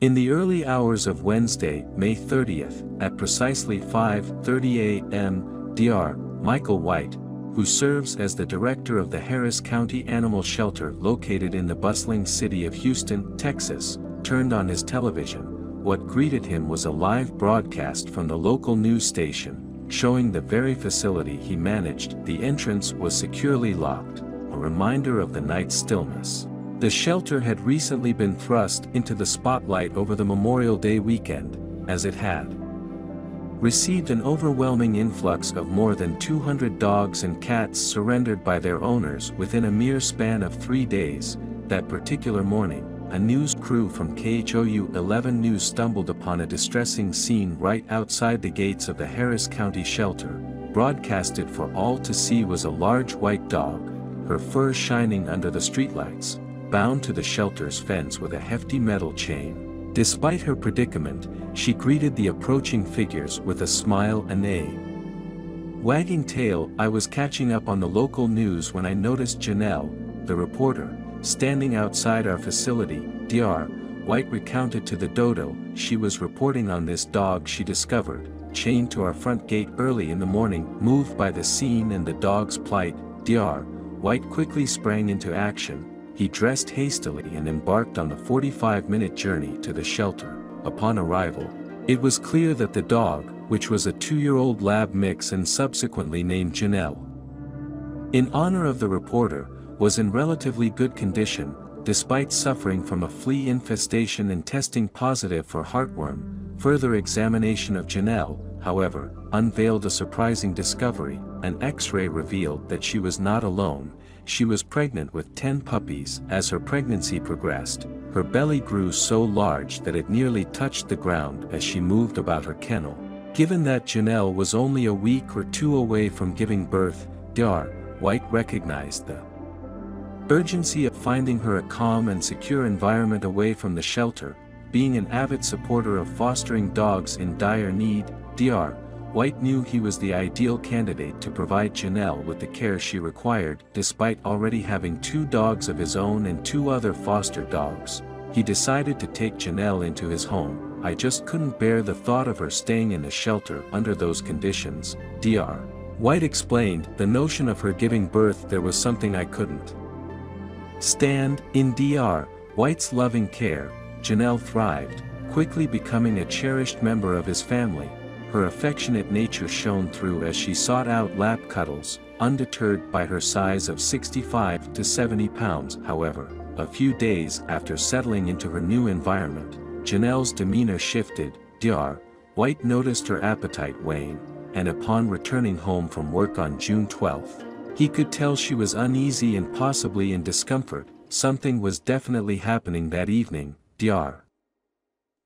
In the early hours of Wednesday, May 30th, at precisely 5.30 a.m., Dr. Michael White, who serves as the director of the Harris County Animal Shelter located in the bustling city of Houston, Texas, turned on his television. What greeted him was a live broadcast from the local news station, showing the very facility he managed. The entrance was securely locked, a reminder of the night's stillness. The shelter had recently been thrust into the spotlight over the Memorial Day weekend, as it had received an overwhelming influx of more than 200 dogs and cats surrendered by their owners within a mere span of three days. That particular morning, a news crew from KHOU 11 News stumbled upon a distressing scene right outside the gates of the Harris County shelter. Broadcasted for all to see was a large white dog, her fur shining under the streetlights, bound to the shelter's fence with a hefty metal chain. Despite her predicament, she greeted the approaching figures with a smile and a wagging tail. I was catching up on the local news when I noticed Janelle, the reporter, standing outside our facility, Dr. White recounted to the Dodo she was reporting on this dog she discovered, chained to our front gate early in the morning. Moved by the scene and the dog's plight, Dr. White quickly sprang into action, he dressed hastily and embarked on the 45-minute journey to the shelter. Upon arrival, it was clear that the dog, which was a two-year-old lab mix and subsequently named Janelle, in honor of the reporter, was in relatively good condition, despite suffering from a flea infestation and testing positive for heartworm. Further examination of Janelle, however, unveiled a surprising discovery, an x-ray revealed that she was not alone, she was pregnant with 10 puppies. As her pregnancy progressed, her belly grew so large that it nearly touched the ground as she moved about her kennel. Given that Janelle was only a week or two away from giving birth, Dr. White recognized the urgency of finding her a calm and secure environment away from the shelter, being an avid supporter of fostering dogs in dire need, Dr. White knew he was the ideal candidate to provide Janelle with the care she required despite already having two dogs of his own and two other foster dogs. He decided to take Janelle into his home, I just couldn't bear the thought of her staying in a shelter under those conditions, Dr. White explained, the notion of her giving birth there was something I couldn't stand, in Dr. White's loving care, Janelle thrived, quickly becoming a cherished member of his family, her affectionate nature shone through as she sought out lap cuddles, undeterred by her size of 65 to 70 pounds. However, a few days after settling into her new environment, Janelle's demeanor shifted, Dr. White noticed her appetite wane, and upon returning home from work on June 12, he could tell she was uneasy and possibly in discomfort, something was definitely happening that evening, Dr.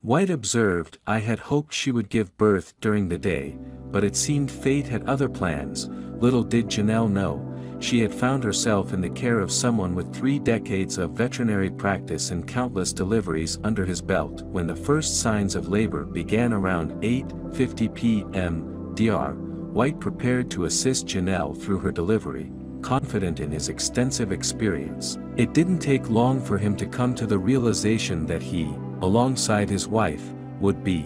White observed, I had hoped she would give birth during the day, but it seemed fate had other plans, little did Janelle know, she had found herself in the care of someone with three decades of veterinary practice and countless deliveries under his belt. When the first signs of labor began around 8.50 p.m., Dr. White prepared to assist Janelle through her delivery, confident in his extensive experience. It didn't take long for him to come to the realization that he, alongside his wife, would be.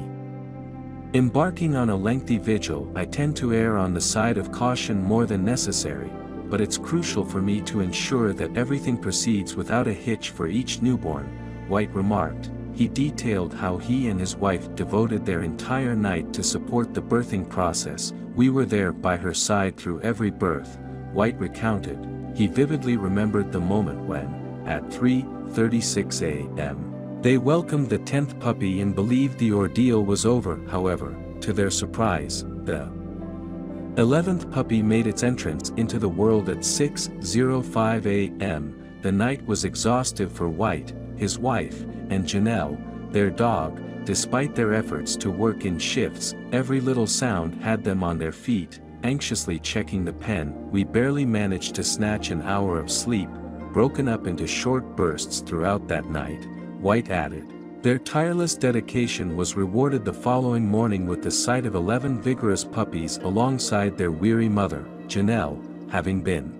Embarking on a lengthy vigil I tend to err on the side of caution more than necessary, but it's crucial for me to ensure that everything proceeds without a hitch for each newborn, White remarked. He detailed how he and his wife devoted their entire night to support the birthing process, we were there by her side through every birth, White recounted, he vividly remembered the moment when, at 3.36 a.m., they welcomed the tenth puppy and believed the ordeal was over, however, to their surprise, the eleventh puppy made its entrance into the world at 6.05 a.m. The night was exhaustive for White, his wife, and Janelle, their dog, despite their efforts to work in shifts, every little sound had them on their feet, anxiously checking the pen. We barely managed to snatch an hour of sleep, broken up into short bursts throughout that night, White added. Their tireless dedication was rewarded the following morning with the sight of 11 vigorous puppies alongside their weary mother, Janelle, having been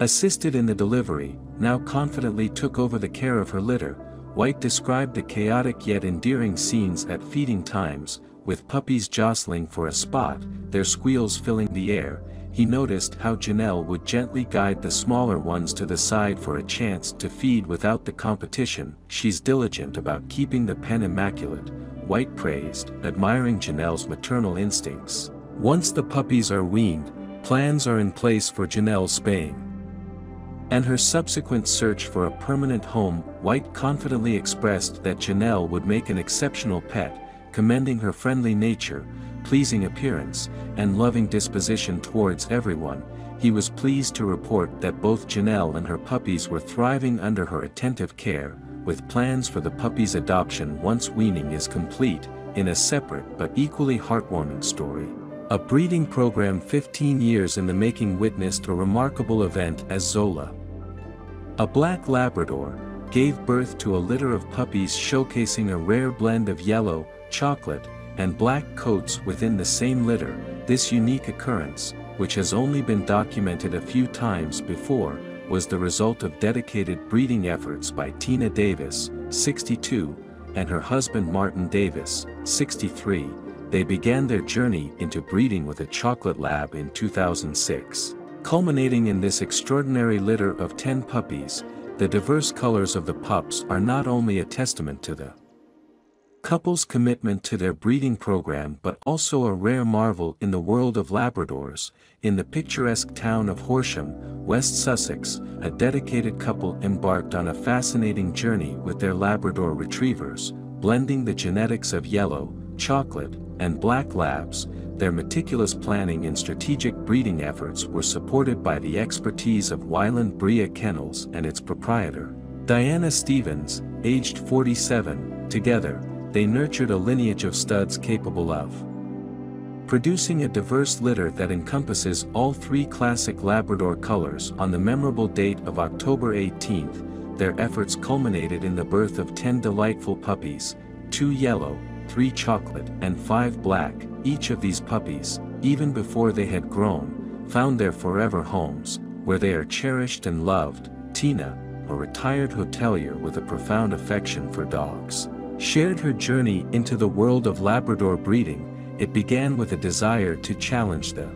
assisted in the delivery, now confidently took over the care of her litter, White described the chaotic yet endearing scenes at feeding times, with puppies jostling for a spot, their squeals filling the air, he noticed how Janelle would gently guide the smaller ones to the side for a chance to feed without the competition, she's diligent about keeping the pen immaculate, White praised, admiring Janelle's maternal instincts. Once the puppies are weaned, plans are in place for Janelle's spaying. And her subsequent search for a permanent home, White confidently expressed that Janelle would make an exceptional pet, commending her friendly nature, pleasing appearance, and loving disposition towards everyone, he was pleased to report that both Janelle and her puppies were thriving under her attentive care, with plans for the puppy's adoption once weaning is complete, in a separate but equally heartwarming story. A breeding program 15 years in the making witnessed a remarkable event as Zola. A black Labrador, gave birth to a litter of puppies showcasing a rare blend of yellow, chocolate, and black coats within the same litter, this unique occurrence, which has only been documented a few times before, was the result of dedicated breeding efforts by Tina Davis, 62, and her husband Martin Davis, 63. They began their journey into breeding with a chocolate lab in 2006. Culminating in this extraordinary litter of 10 puppies, the diverse colors of the pups are not only a testament to the couple's commitment to their breeding program but also a rare marvel in the world of Labradors, in the picturesque town of Horsham, West Sussex, a dedicated couple embarked on a fascinating journey with their Labrador retrievers, blending the genetics of yellow, chocolate, and black labs, their meticulous planning and strategic breeding efforts were supported by the expertise of Weiland Bria Kennels and its proprietor, Diana Stevens, aged 47, together, they nurtured a lineage of studs capable of producing a diverse litter that encompasses all three classic Labrador colors on the memorable date of October 18, their efforts culminated in the birth of 10 delightful puppies, two yellow, three chocolate and five black, each of these puppies, even before they had grown, found their forever homes, where they are cherished and loved, Tina, a retired hotelier with a profound affection for dogs shared her journey into the world of Labrador breeding, it began with a desire to challenge the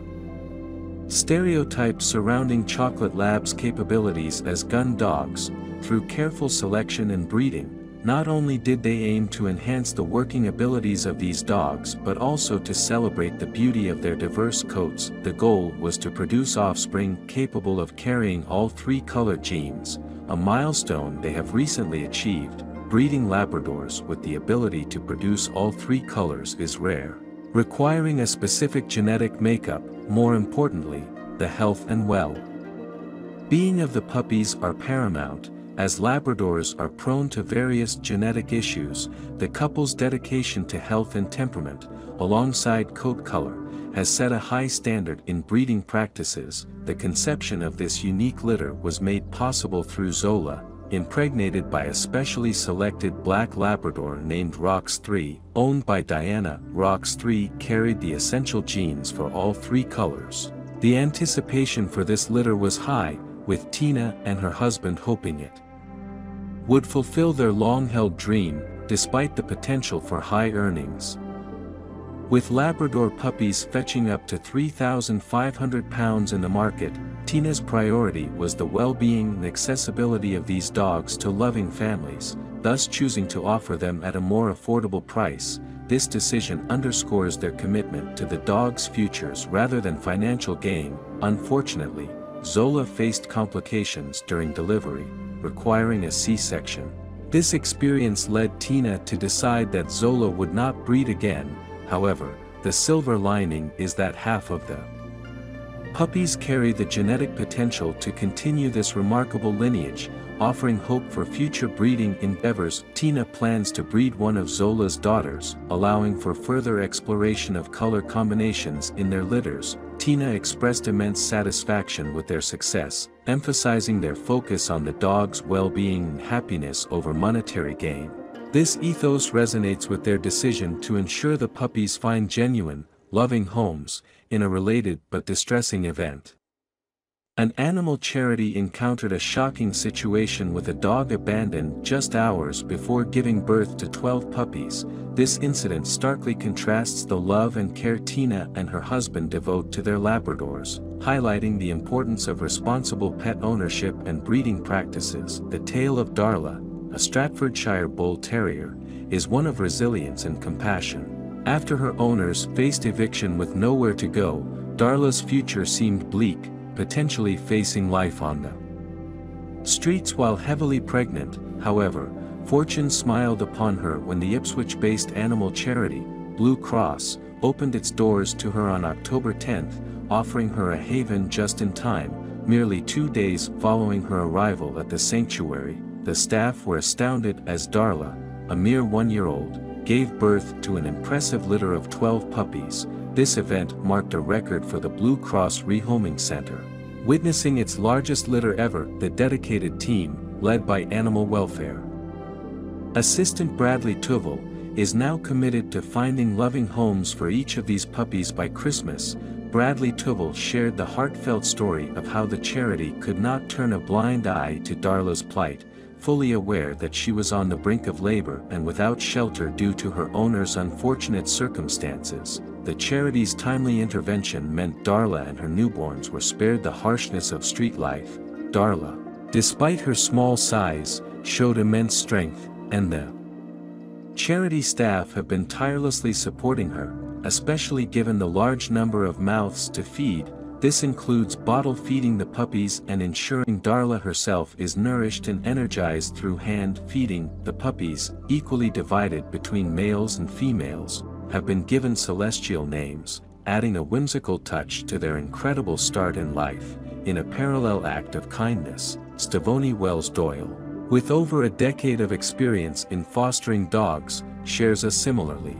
stereotypes surrounding Chocolate Lab's capabilities as gun dogs, through careful selection and breeding, not only did they aim to enhance the working abilities of these dogs but also to celebrate the beauty of their diverse coats, the goal was to produce offspring capable of carrying all three color genes, a milestone they have recently achieved, breeding Labradors with the ability to produce all three colors is rare, requiring a specific genetic makeup, more importantly, the health and well. Being of the puppies are paramount, as Labradors are prone to various genetic issues, the couple's dedication to health and temperament, alongside coat color, has set a high standard in breeding practices. The conception of this unique litter was made possible through Zola, impregnated by a specially selected black Labrador named Rox 3, owned by Diana. Rox 3 carried the essential genes for all three colors. The anticipation for this litter was high, with Tina and her husband hoping it would fulfill their long-held dream, despite the potential for high earnings. With Labrador puppies fetching up to 3,500 pounds in the market, Tina's priority was the well-being and accessibility of these dogs to loving families, thus choosing to offer them at a more affordable price. This decision underscores their commitment to the dog's futures rather than financial gain. Unfortunately, Zola faced complications during delivery, requiring a C-section. This experience led Tina to decide that Zola would not breed again, however, the silver lining is that half of the Puppies carry the genetic potential to continue this remarkable lineage, offering hope for future breeding endeavors. Tina plans to breed one of Zola's daughters, allowing for further exploration of color combinations in their litters. Tina expressed immense satisfaction with their success, emphasizing their focus on the dog's well-being and happiness over monetary gain. This ethos resonates with their decision to ensure the puppies find genuine, loving homes, in a related but distressing event. An animal charity encountered a shocking situation with a dog abandoned just hours before giving birth to 12 puppies. This incident starkly contrasts the love and care Tina and her husband devote to their Labradors, highlighting the importance of responsible pet ownership and breeding practices. The tale of Darla, a Staffordshire Bull Terrier, is one of resilience and compassion. After her owners faced eviction with nowhere to go, Darla's future seemed bleak, potentially facing life on the streets while heavily pregnant, however, fortune smiled upon her when the Ipswich-based animal charity, Blue Cross, opened its doors to her on October 10, offering her a haven just in time, merely two days following her arrival at the sanctuary, the staff were astounded as Darla, a mere one-year-old, gave birth to an impressive litter of 12 puppies, this event marked a record for the Blue Cross Rehoming Center. Witnessing its largest litter ever, the dedicated team, led by Animal Welfare Assistant Bradley Tuvel, is now committed to finding loving homes for each of these puppies by Christmas. Bradley Tuvel shared the heartfelt story of how the charity could not turn a blind eye to Darla's plight, fully aware that she was on the brink of labor and without shelter due to her owner's unfortunate circumstances the charity's timely intervention meant Darla and her newborns were spared the harshness of street life. Darla, despite her small size, showed immense strength, and the charity staff have been tirelessly supporting her, especially given the large number of mouths to feed, this includes bottle feeding the puppies and ensuring Darla herself is nourished and energized through hand feeding. The puppies, equally divided between males and females, have been given celestial names, adding a whimsical touch to their incredible start in life, in a parallel act of kindness, Stavoni Wells Doyle, with over a decade of experience in fostering dogs, shares a similarly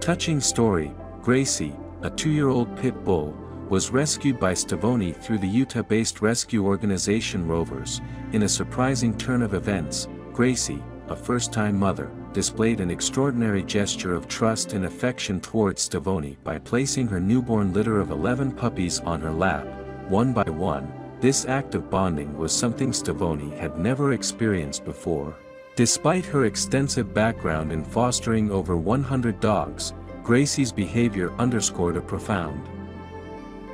touching story, Gracie, a two-year-old pit bull, was rescued by Stavoni through the Utah-based rescue organization Rovers. In a surprising turn of events, Gracie, a first-time mother, displayed an extraordinary gesture of trust and affection towards Stavoni by placing her newborn litter of 11 puppies on her lap, one by one. This act of bonding was something Stavoni had never experienced before. Despite her extensive background in fostering over 100 dogs, Gracie's behavior underscored a profound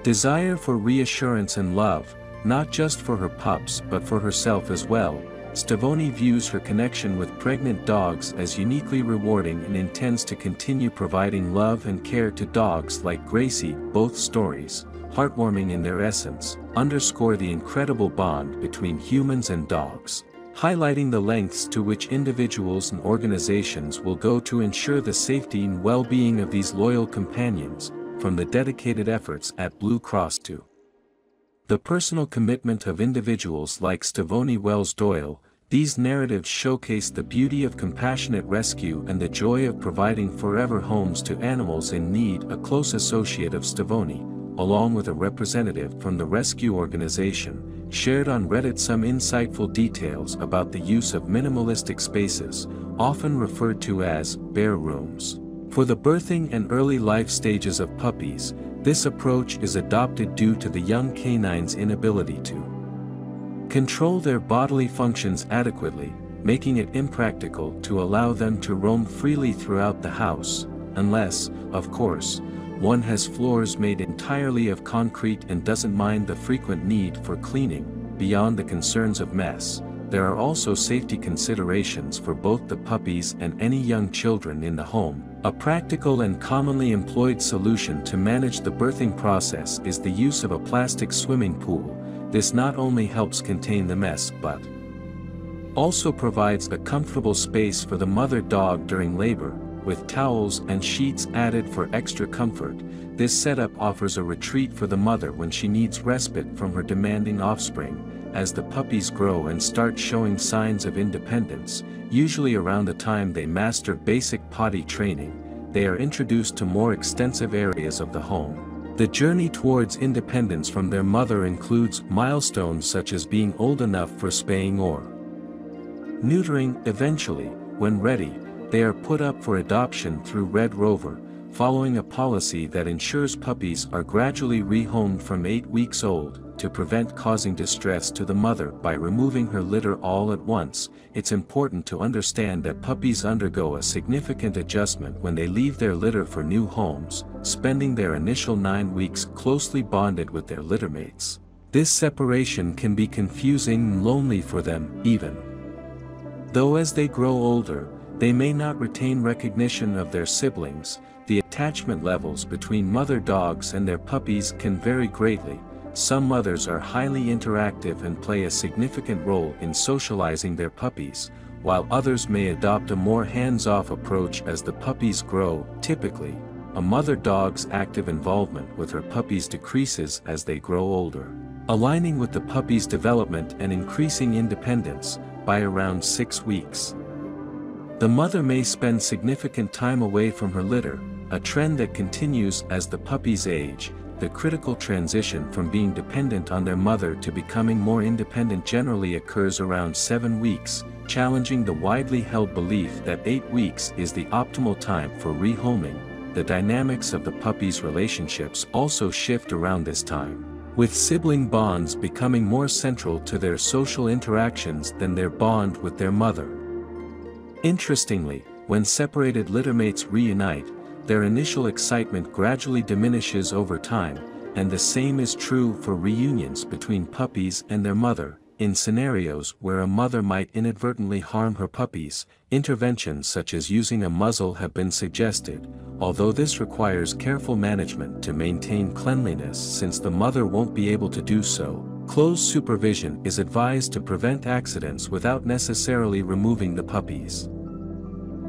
desire for reassurance and love, not just for her pups but for herself as well, Stavoni views her connection with pregnant dogs as uniquely rewarding and intends to continue providing love and care to dogs like Gracie. Both stories, heartwarming in their essence, underscore the incredible bond between humans and dogs, highlighting the lengths to which individuals and organizations will go to ensure the safety and well-being of these loyal companions, from the dedicated efforts at Blue Cross to the personal commitment of individuals like Stavoni Wells Doyle, these narratives showcase the beauty of compassionate rescue and the joy of providing forever homes to animals in need a close associate of Stavoni, along with a representative from the rescue organization, shared on Reddit some insightful details about the use of minimalistic spaces, often referred to as bare rooms. For the birthing and early life stages of puppies, this approach is adopted due to the young canine's inability to control their bodily functions adequately, making it impractical to allow them to roam freely throughout the house, unless, of course, one has floors made entirely of concrete and doesn't mind the frequent need for cleaning, beyond the concerns of mess. There are also safety considerations for both the puppies and any young children in the home. A practical and commonly employed solution to manage the birthing process is the use of a plastic swimming pool, this not only helps contain the mess but also provides a comfortable space for the mother dog during labor, with towels and sheets added for extra comfort. This setup offers a retreat for the mother when she needs respite from her demanding offspring. As the puppies grow and start showing signs of independence, usually around the time they master basic potty training, they are introduced to more extensive areas of the home. The journey towards independence from their mother includes milestones such as being old enough for spaying or neutering. Eventually, when ready, they are put up for adoption through Red Rover, following a policy that ensures puppies are gradually rehomed from 8 weeks old. To prevent causing distress to the mother by removing her litter all at once, it's important to understand that puppies undergo a significant adjustment when they leave their litter for new homes, spending their initial nine weeks closely bonded with their littermates. This separation can be confusing and lonely for them, even. Though as they grow older, they may not retain recognition of their siblings, the attachment levels between mother dogs and their puppies can vary greatly. Some mothers are highly interactive and play a significant role in socializing their puppies, while others may adopt a more hands-off approach as the puppies grow. Typically, a mother dog's active involvement with her puppies decreases as they grow older, aligning with the puppy's development and increasing independence, by around six weeks. The mother may spend significant time away from her litter, a trend that continues as the puppies age, the critical transition from being dependent on their mother to becoming more independent generally occurs around 7 weeks, challenging the widely held belief that 8 weeks is the optimal time for rehoming. The dynamics of the puppy's relationships also shift around this time, with sibling bonds becoming more central to their social interactions than their bond with their mother. Interestingly, when separated littermates reunite, their initial excitement gradually diminishes over time, and the same is true for reunions between puppies and their mother. In scenarios where a mother might inadvertently harm her puppies, interventions such as using a muzzle have been suggested, although this requires careful management to maintain cleanliness since the mother won't be able to do so. Close supervision is advised to prevent accidents without necessarily removing the puppies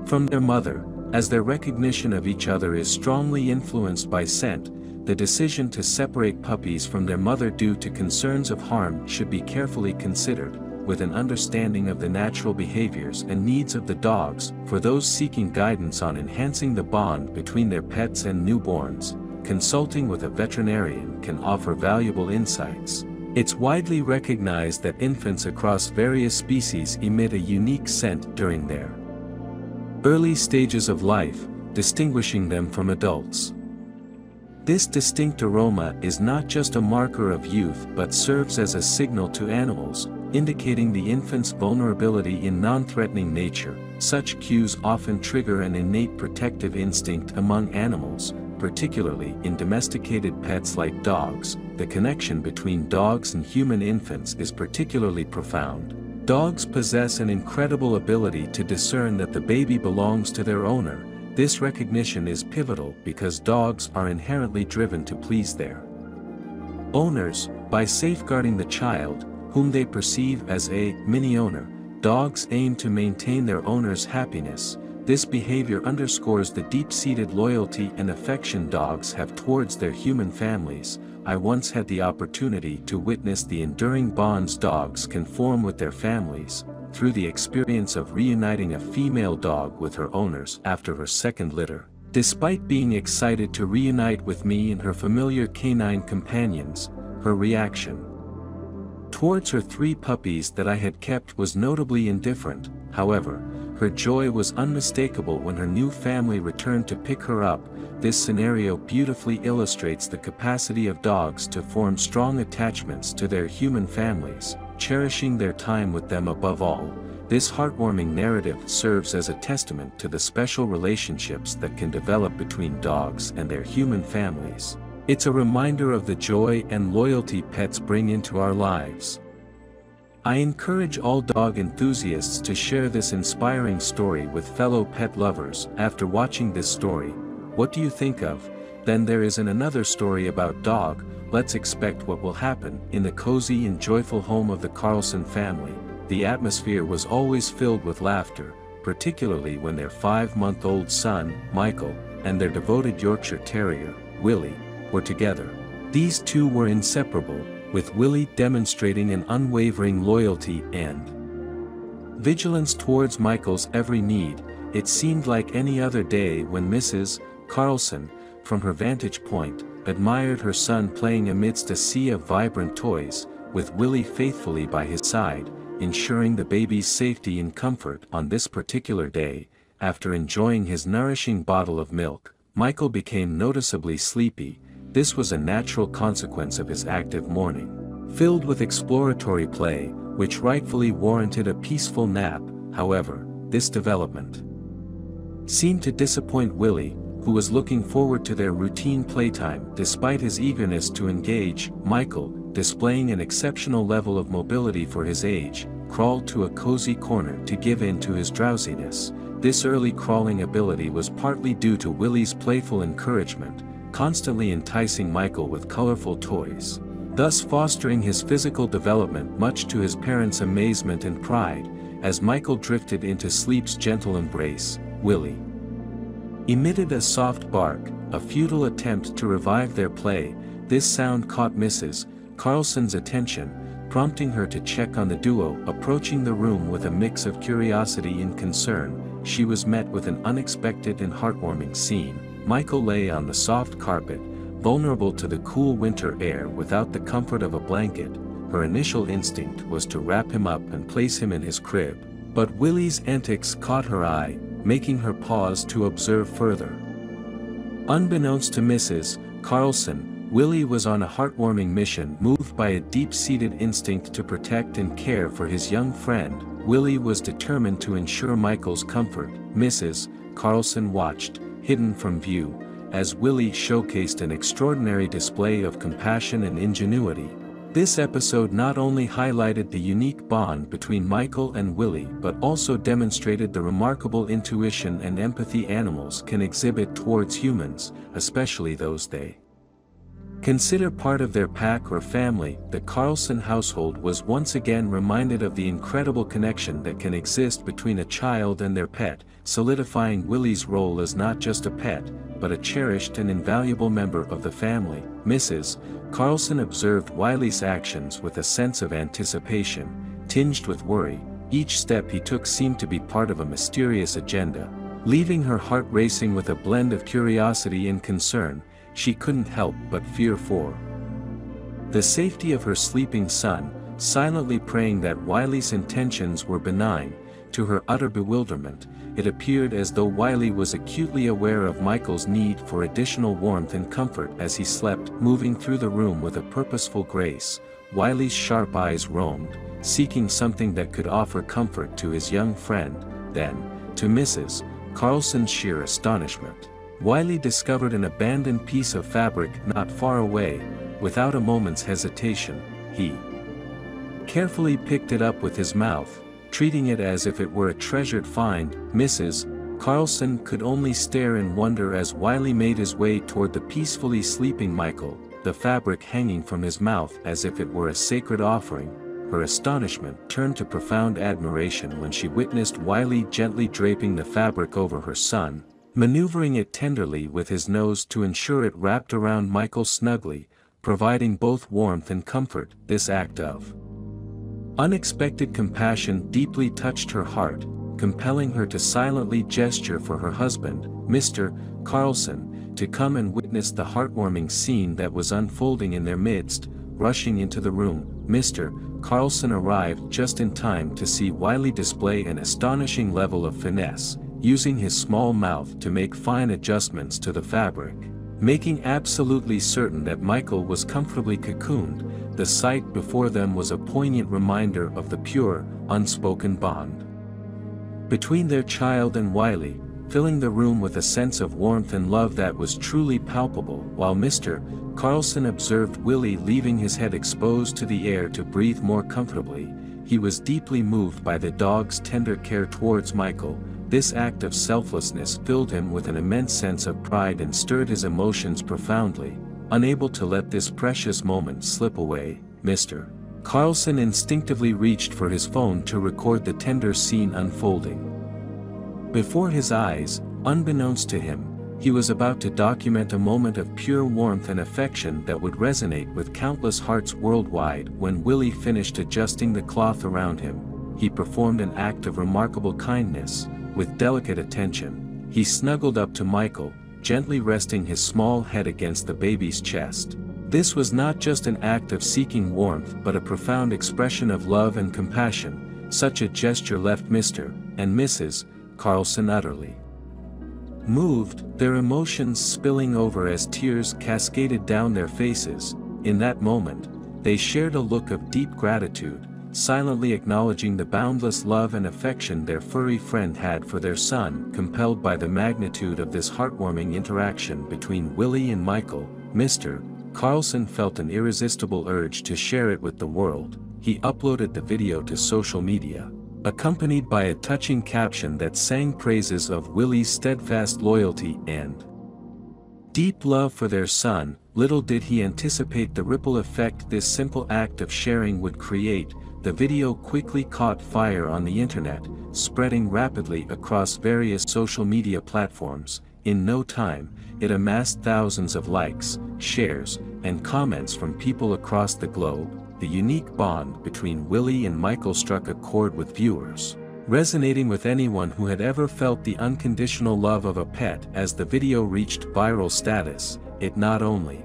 from their mother, as their recognition of each other is strongly influenced by scent, the decision to separate puppies from their mother due to concerns of harm should be carefully considered, with an understanding of the natural behaviors and needs of the dogs. For those seeking guidance on enhancing the bond between their pets and newborns, consulting with a veterinarian can offer valuable insights. It's widely recognized that infants across various species emit a unique scent during their early stages of life, distinguishing them from adults. This distinct aroma is not just a marker of youth but serves as a signal to animals, indicating the infant's vulnerability in non-threatening nature. Such cues often trigger an innate protective instinct among animals, particularly in domesticated pets like dogs, the connection between dogs and human infants is particularly profound. Dogs possess an incredible ability to discern that the baby belongs to their owner, this recognition is pivotal because dogs are inherently driven to please their owners, by safeguarding the child, whom they perceive as a mini-owner, dogs aim to maintain their owner's happiness, this behavior underscores the deep-seated loyalty and affection dogs have towards their human families. I once had the opportunity to witness the enduring bonds dogs can form with their families, through the experience of reuniting a female dog with her owners after her second litter. Despite being excited to reunite with me and her familiar canine companions, her reaction towards her three puppies that I had kept was notably indifferent, however, her joy was unmistakable when her new family returned to pick her up. This scenario beautifully illustrates the capacity of dogs to form strong attachments to their human families, cherishing their time with them above all. This heartwarming narrative serves as a testament to the special relationships that can develop between dogs and their human families. It's a reminder of the joy and loyalty pets bring into our lives. I encourage all dog enthusiasts to share this inspiring story with fellow pet lovers. After watching this story, what do you think of? Then there is an another story about dog, let's expect what will happen. In the cozy and joyful home of the Carlson family, the atmosphere was always filled with laughter, particularly when their five-month-old son, Michael, and their devoted Yorkshire Terrier, Willie, were together. These two were inseparable, with Willie demonstrating an unwavering loyalty and vigilance towards Michael's every need, it seemed like any other day when Mrs. Carlson, from her vantage point, admired her son playing amidst a sea of vibrant toys, with Willie faithfully by his side, ensuring the baby's safety and comfort on this particular day, after enjoying his nourishing bottle of milk, Michael became noticeably sleepy, this was a natural consequence of his active morning. Filled with exploratory play, which rightfully warranted a peaceful nap, however, this development seemed to disappoint Willie, who was looking forward to their routine playtime despite his eagerness to engage, Michael, displaying an exceptional level of mobility for his age, crawled to a cozy corner to give in to his drowsiness. This early crawling ability was partly due to Willie's playful encouragement, constantly enticing Michael with colorful toys, thus fostering his physical development much to his parents' amazement and pride, as Michael drifted into sleep's gentle embrace, Willie emitted a soft bark, a futile attempt to revive their play, this sound caught Mrs. Carlson's attention, prompting her to check on the duo approaching the room with a mix of curiosity and concern, she was met with an unexpected and heartwarming scene, Michael lay on the soft carpet, vulnerable to the cool winter air without the comfort of a blanket, her initial instinct was to wrap him up and place him in his crib, but Willie's antics caught her eye, making her pause to observe further. Unbeknownst to Mrs. Carlson, Willie was on a heartwarming mission moved by a deep-seated instinct to protect and care for his young friend, Willie was determined to ensure Michael's comfort, Mrs. Carlson watched, hidden from view, as Willie showcased an extraordinary display of compassion and ingenuity, this episode not only highlighted the unique bond between Michael and Willie but also demonstrated the remarkable intuition and empathy animals can exhibit towards humans, especially those they consider part of their pack or family, the Carlson household was once again reminded of the incredible connection that can exist between a child and their pet, solidifying Willie's role as not just a pet, but a cherished and invaluable member of the family. Mrs. Carlson observed Wiley's actions with a sense of anticipation, tinged with worry, each step he took seemed to be part of a mysterious agenda. Leaving her heart racing with a blend of curiosity and concern, she couldn't help but fear for the safety of her sleeping son, silently praying that Wiley's intentions were benign, to her utter bewilderment, it appeared as though Wiley was acutely aware of Michael's need for additional warmth and comfort as he slept, moving through the room with a purposeful grace. Wiley's sharp eyes roamed, seeking something that could offer comfort to his young friend, then, to Mrs. Carlson's sheer astonishment. Wiley discovered an abandoned piece of fabric not far away, without a moment's hesitation, he carefully picked it up with his mouth, treating it as if it were a treasured find, Mrs. Carlson could only stare in wonder as Wiley made his way toward the peacefully sleeping Michael, the fabric hanging from his mouth as if it were a sacred offering. Her astonishment turned to profound admiration when she witnessed Wiley gently draping the fabric over her son, maneuvering it tenderly with his nose to ensure it wrapped around Michael snugly, providing both warmth and comfort. This act of Unexpected compassion deeply touched her heart, compelling her to silently gesture for her husband, Mr. Carlson, to come and witness the heartwarming scene that was unfolding in their midst, rushing into the room, Mr. Carlson arrived just in time to see Wiley display an astonishing level of finesse, using his small mouth to make fine adjustments to the fabric. Making absolutely certain that Michael was comfortably cocooned, the sight before them was a poignant reminder of the pure, unspoken bond. Between their child and Wiley, filling the room with a sense of warmth and love that was truly palpable, while Mr. Carlson observed Willie leaving his head exposed to the air to breathe more comfortably, he was deeply moved by the dog's tender care towards Michael, this act of selflessness filled him with an immense sense of pride and stirred his emotions profoundly, Unable to let this precious moment slip away, Mr. Carlson instinctively reached for his phone to record the tender scene unfolding. Before his eyes, unbeknownst to him, he was about to document a moment of pure warmth and affection that would resonate with countless hearts worldwide when Willie finished adjusting the cloth around him. He performed an act of remarkable kindness, with delicate attention. He snuggled up to Michael, gently resting his small head against the baby's chest. This was not just an act of seeking warmth but a profound expression of love and compassion, such a gesture left Mr. and Mrs. Carlson utterly moved, their emotions spilling over as tears cascaded down their faces, in that moment, they shared a look of deep gratitude, silently acknowledging the boundless love and affection their furry friend had for their son. Compelled by the magnitude of this heartwarming interaction between Willie and Michael, Mr. Carlson felt an irresistible urge to share it with the world. He uploaded the video to social media, accompanied by a touching caption that sang praises of Willie's steadfast loyalty and deep love for their son, little did he anticipate the ripple effect this simple act of sharing would create, the video quickly caught fire on the internet, spreading rapidly across various social media platforms. In no time, it amassed thousands of likes, shares, and comments from people across the globe. The unique bond between Willie and Michael struck a chord with viewers, resonating with anyone who had ever felt the unconditional love of a pet as the video reached viral status. It not only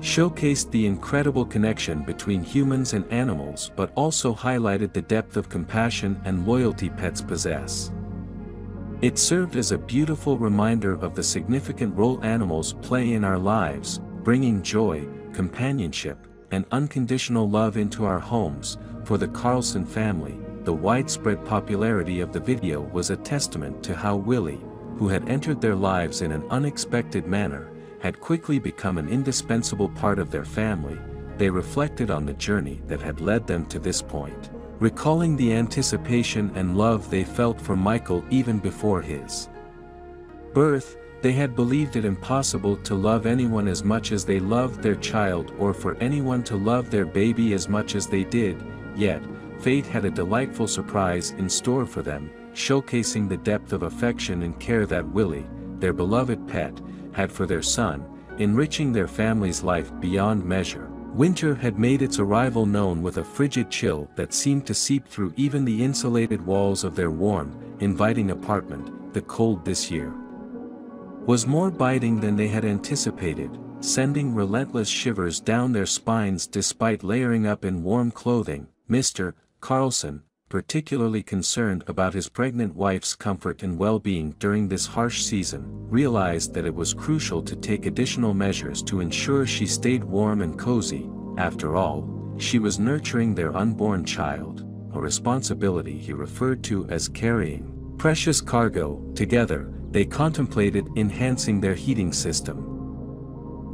showcased the incredible connection between humans and animals but also highlighted the depth of compassion and loyalty pets possess. It served as a beautiful reminder of the significant role animals play in our lives, bringing joy, companionship, and unconditional love into our homes. For the Carlson family, the widespread popularity of the video was a testament to how Willie, who had entered their lives in an unexpected manner, had quickly become an indispensable part of their family, they reflected on the journey that had led them to this point, recalling the anticipation and love they felt for Michael even before his birth, they had believed it impossible to love anyone as much as they loved their child or for anyone to love their baby as much as they did, yet, fate had a delightful surprise in store for them, showcasing the depth of affection and care that Willie, their beloved pet, had for their son, enriching their family's life beyond measure. Winter had made its arrival known with a frigid chill that seemed to seep through even the insulated walls of their warm, inviting apartment, the cold this year was more biting than they had anticipated, sending relentless shivers down their spines despite layering up in warm clothing. Mr. Carlson, particularly concerned about his pregnant wife's comfort and well-being during this harsh season, realized that it was crucial to take additional measures to ensure she stayed warm and cozy, after all, she was nurturing their unborn child, a responsibility he referred to as carrying precious cargo. Together, they contemplated enhancing their heating system.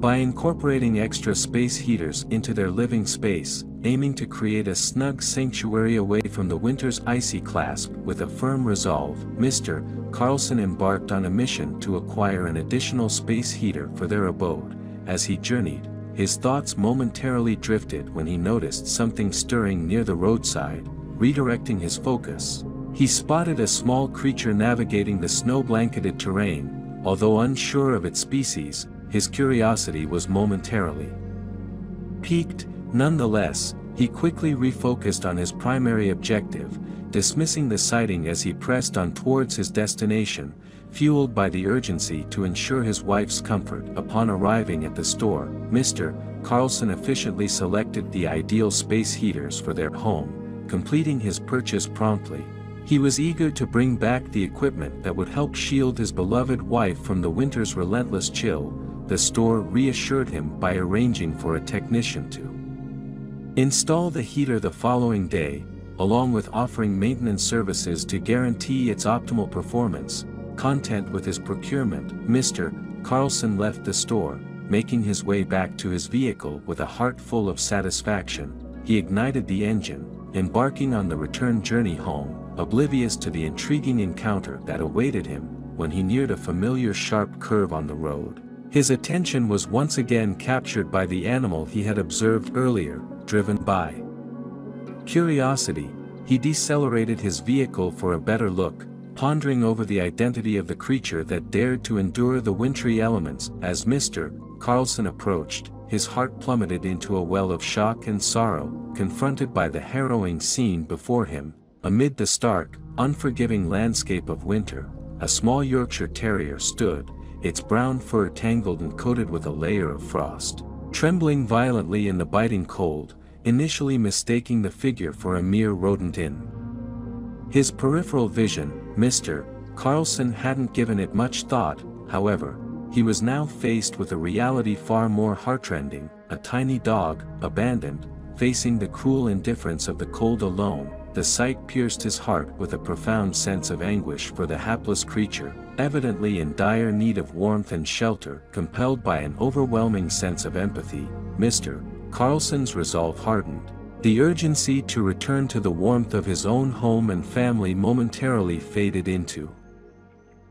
By incorporating extra space heaters into their living space, aiming to create a snug sanctuary away from the winter's icy clasp with a firm resolve, Mr. Carlson embarked on a mission to acquire an additional space heater for their abode. As he journeyed, his thoughts momentarily drifted when he noticed something stirring near the roadside, redirecting his focus. He spotted a small creature navigating the snow-blanketed terrain, although unsure of its species, his curiosity was momentarily piqued, Nonetheless, he quickly refocused on his primary objective, dismissing the sighting as he pressed on towards his destination, fueled by the urgency to ensure his wife's comfort. Upon arriving at the store, Mr. Carlson efficiently selected the ideal space heaters for their home, completing his purchase promptly. He was eager to bring back the equipment that would help shield his beloved wife from the winter's relentless chill, the store reassured him by arranging for a technician to Install the heater the following day, along with offering maintenance services to guarantee its optimal performance. Content with his procurement, Mr. Carlson left the store, making his way back to his vehicle with a heart full of satisfaction. He ignited the engine, embarking on the return journey home, oblivious to the intriguing encounter that awaited him when he neared a familiar sharp curve on the road. His attention was once again captured by the animal he had observed earlier, driven by curiosity, he decelerated his vehicle for a better look, pondering over the identity of the creature that dared to endure the wintry elements. As Mr. Carlson approached, his heart plummeted into a well of shock and sorrow, confronted by the harrowing scene before him. Amid the stark, unforgiving landscape of winter, a small Yorkshire Terrier stood, its brown fur tangled and coated with a layer of frost trembling violently in the biting cold, initially mistaking the figure for a mere rodent in his peripheral vision, Mr. Carlson hadn't given it much thought, however, He was now faced with a reality far more heartrending, a tiny dog, abandoned, facing the cruel indifference of the cold alone, the sight pierced his heart with a profound sense of anguish for the hapless creature, evidently in dire need of warmth and shelter, compelled by an overwhelming sense of empathy, Mr. Carlson's resolve hardened. The urgency to return to the warmth of his own home and family momentarily faded into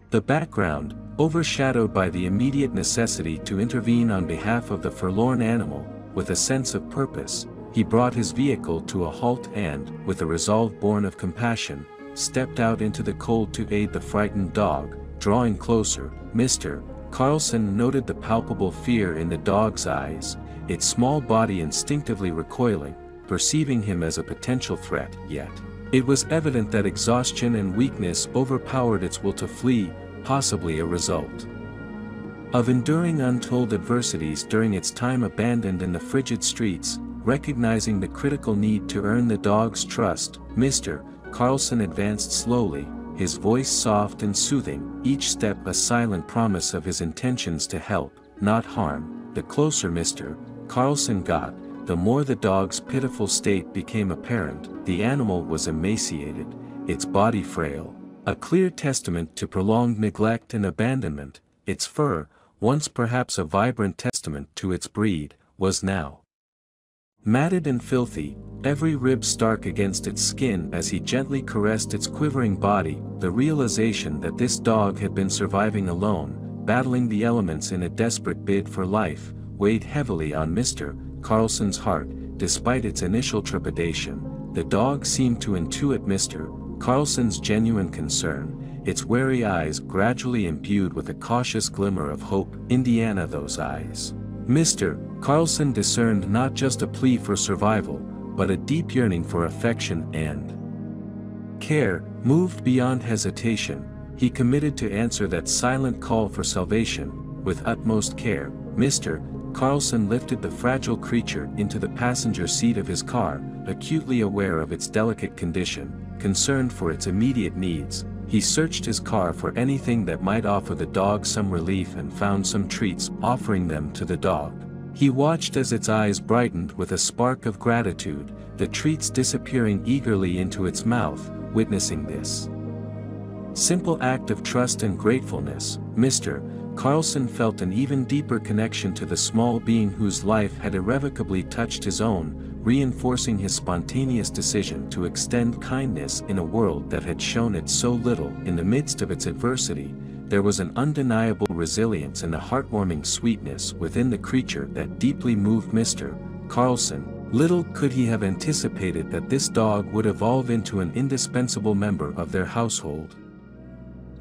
the background, overshadowed by the immediate necessity to intervene on behalf of the forlorn animal, with a sense of purpose, he brought his vehicle to a halt and, with a resolve born of compassion, stepped out into the cold to aid the frightened dog, drawing closer, Mr. Carlson noted the palpable fear in the dog's eyes, its small body instinctively recoiling, perceiving him as a potential threat, yet. It was evident that exhaustion and weakness overpowered its will to flee, possibly a result of enduring untold adversities during its time abandoned in the frigid streets, recognizing the critical need to earn the dog's trust, Mr. Carlson advanced slowly, his voice soft and soothing, each step a silent promise of his intentions to help, not harm. The closer Mr. Carlson got, the more the dog's pitiful state became apparent, the animal was emaciated, its body frail, a clear testament to prolonged neglect and abandonment, its fur, once perhaps a vibrant testament to its breed, was now matted and filthy, every rib stark against its skin as he gently caressed its quivering body, the realization that this dog had been surviving alone, battling the elements in a desperate bid for life, weighed heavily on Mr. Carlson's heart, despite its initial trepidation, the dog seemed to intuit Mr. Carlson's genuine concern, its wary eyes gradually imbued with a cautious glimmer of hope. Indiana those eyes. Mr. Carlson discerned not just a plea for survival, but a deep yearning for affection and care, moved beyond hesitation, he committed to answer that silent call for salvation, with utmost care, Mr. Carlson lifted the fragile creature into the passenger seat of his car, acutely aware of its delicate condition, concerned for its immediate needs, he searched his car for anything that might offer the dog some relief and found some treats, offering them to the dog. He watched as its eyes brightened with a spark of gratitude, the treats disappearing eagerly into its mouth, witnessing this. Simple act of trust and gratefulness, Mr. Carlson felt an even deeper connection to the small being whose life had irrevocably touched his own, reinforcing his spontaneous decision to extend kindness in a world that had shown it so little. In the midst of its adversity, there was an undeniable resilience and a heartwarming sweetness within the creature that deeply moved Mr. Carlson. Little could he have anticipated that this dog would evolve into an indispensable member of their household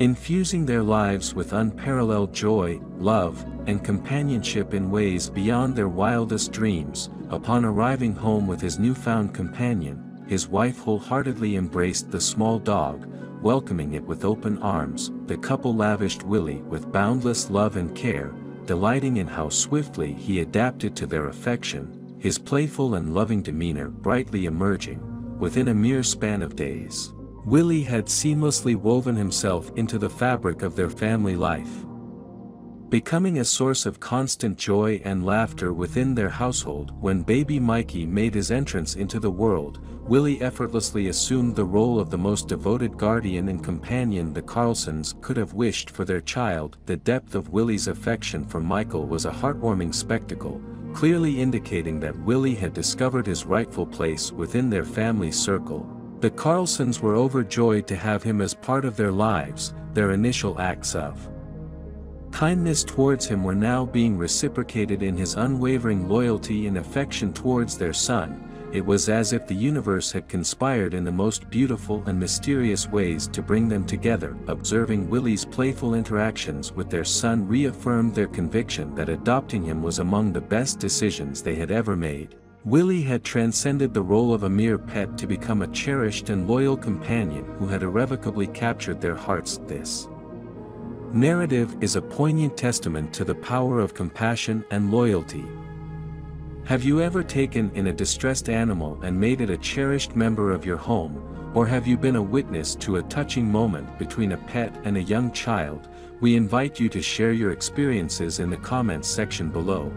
infusing their lives with unparalleled joy, love, and companionship in ways beyond their wildest dreams. Upon arriving home with his newfound companion, his wife wholeheartedly embraced the small dog, welcoming it with open arms. The couple lavished Willie with boundless love and care, delighting in how swiftly he adapted to their affection, his playful and loving demeanor brightly emerging, within a mere span of days. Willie had seamlessly woven himself into the fabric of their family life. Becoming a source of constant joy and laughter within their household when baby Mikey made his entrance into the world, Willie effortlessly assumed the role of the most devoted guardian and companion the Carlsons could have wished for their child. The depth of Willie's affection for Michael was a heartwarming spectacle, clearly indicating that Willie had discovered his rightful place within their family circle, the Carlsons were overjoyed to have him as part of their lives, their initial acts of kindness towards him were now being reciprocated in his unwavering loyalty and affection towards their son, it was as if the universe had conspired in the most beautiful and mysterious ways to bring them together. Observing Willie's playful interactions with their son reaffirmed their conviction that adopting him was among the best decisions they had ever made. Willie had transcended the role of a mere pet to become a cherished and loyal companion who had irrevocably captured their hearts. This narrative is a poignant testament to the power of compassion and loyalty. Have you ever taken in a distressed animal and made it a cherished member of your home, or have you been a witness to a touching moment between a pet and a young child? We invite you to share your experiences in the comments section below.